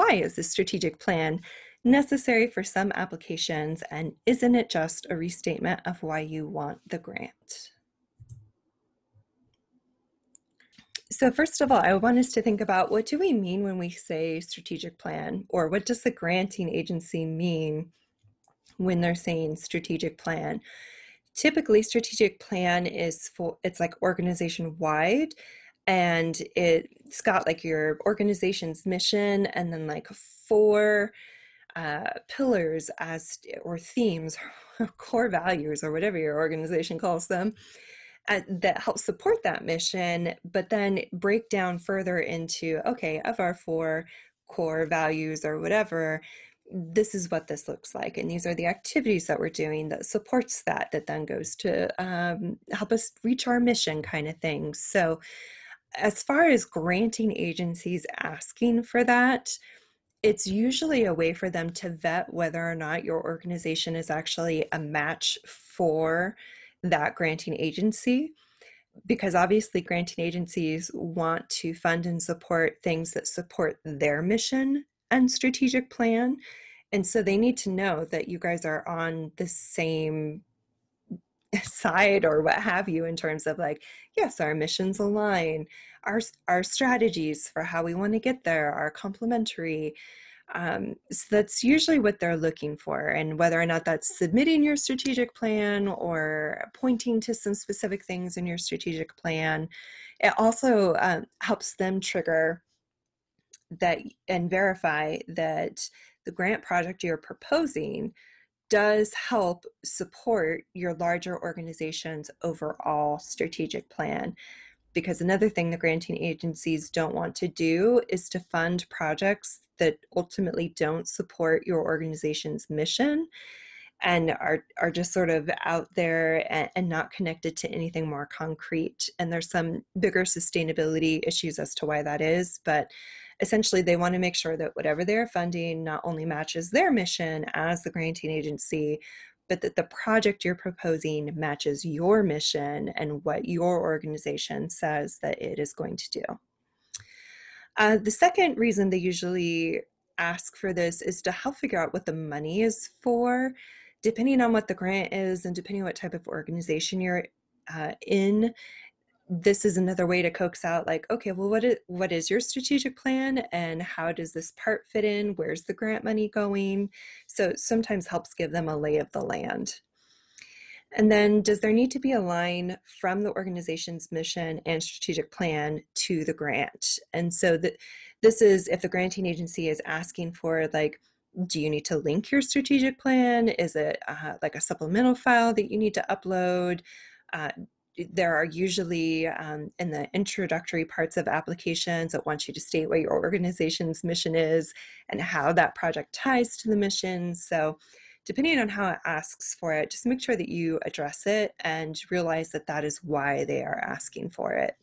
why is this strategic plan necessary for some applications and isn't it just a restatement of why you want the grant? So first of all, I want us to think about what do we mean when we say strategic plan or what does the granting agency mean when they're saying strategic plan? Typically strategic plan is for it's like organization wide and it's got like your organization's mission and then like four uh, pillars as or themes or core values or whatever your organization calls them uh, that help support that mission but then break down further into okay of our four core values or whatever this is what this looks like and these are the activities that we're doing that supports that that then goes to um, help us reach our mission kind of thing. So as far as granting agencies asking for that it's usually a way for them to vet whether or not your organization is actually a match for that granting agency because obviously granting agencies want to fund and support things that support their mission and strategic plan and so they need to know that you guys are on the same side or what have you in terms of like yes our missions align. Our our strategies for how we want to get there are complementary. Um, so that's usually what they're looking for and whether or not that's submitting your strategic plan or pointing to some specific things in your strategic plan it also um, helps them trigger that and verify that the grant project you're proposing does help support your larger organization's overall strategic plan. Because another thing the granting agencies don't want to do is to fund projects that ultimately don't support your organization's mission and are are just sort of out there and, and, not connected to anything more concrete and there's some bigger sustainability issues as to why that is but essentially they want to make sure that whatever they're funding not only matches their mission as the granting agency but that the project you're proposing matches your mission and what your organization says that it is going to do. Uh, the second reason they usually ask for this is to help figure out what the money is for. Depending on what the grant is and depending on what type of organization you're uh, in this is another way to coax out like okay well what is what is your strategic plan and how does this part fit in? Where's the grant money going? So sometimes helps give them a lay of the land. And then does there need to be a line from the organization's mission and strategic plan to the grant? And so that this is if the granting agency is asking for like do you need to link your strategic plan? Is it uh, like a supplemental file that you need to upload? Uh, there are usually um, in the introductory parts of applications that want you to state what your organization's mission is and how that project ties to the mission. So depending on how it asks for it, just make sure that you address it and realize that that is why they are asking for it.